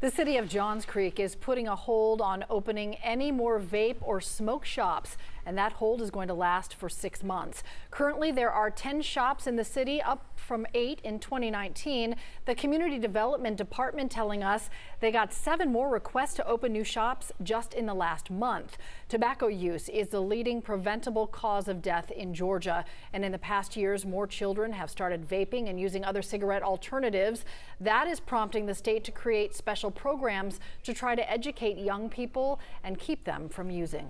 The city of Johns Creek is putting a hold on opening any more vape or smoke shops, and that hold is going to last for six months. Currently, there are 10 shops in the city, up from eight in 2019. The Community Development Department telling us they got seven more requests to open new shops just in the last month. Tobacco use is the leading preventable cause of death in Georgia, and in the past years, more children have started vaping and using other cigarette alternatives. That is prompting the state to create special programs to try to educate young people and keep them from using.